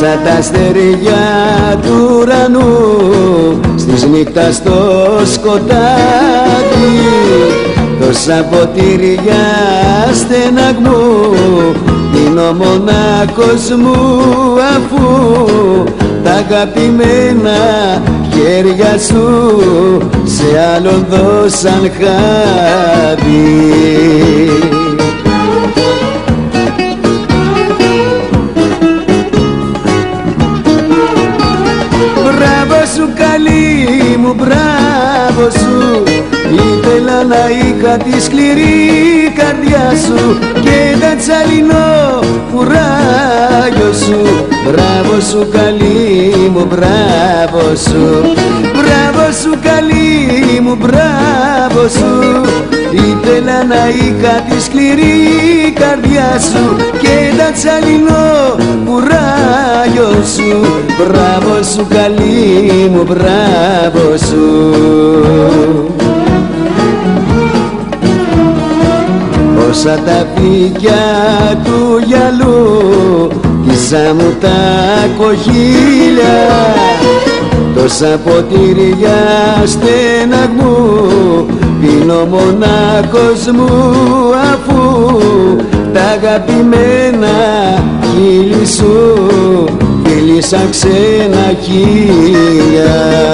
Σαν τα αστέρια του ουρανού Στις νύχτας στο σκοτάδι. Τόσα ποτήρια στεναγμού Είναι ο μονάχος μου αφού Τα αγαπημένα χέρια σου Σε άλλον δώσαν χάδι μου μπράβο σου. Ήθελα να είχα τη σκληρή καρδιά σου Και τα τσαλινό κουράγιο σου. Μπράβο σου καλή μου, μπράβο σου. Μπράβο σου καλή μου, μπράβο σου. Ήθελα να είχα τη σκληρή καρδιά σου Και τα τσαλινό κουράγιο σου Μπράβο σου καλή μου, μπράβο σου. Όσα τα πήκια του γυαλού Κύσα μου τα κοχύλια. Τόσα ποτήρια στεναγμού Πίνω μονάχος μου αφού Τα αγαπημένα χείλη σου Φίλησαν ξένα χίλια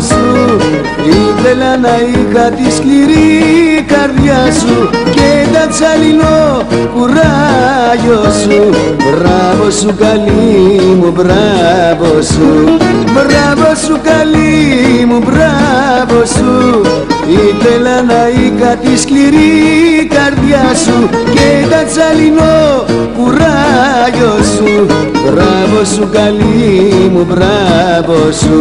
σου. Ήθελα να είχα τη σκληρή καρδιά σου Και τα τσαλινό κουράγιο σου. Μπράβο σου καλή μου, μπράβο σου. Μπράβο σου καλή μου, μπράβο σου. Ήθελα να είχα τη σκληρή καρδιά σου. Και τα τσαλινό κουράγιο σου. Μπράβο σου καλή μου, μπράβο σου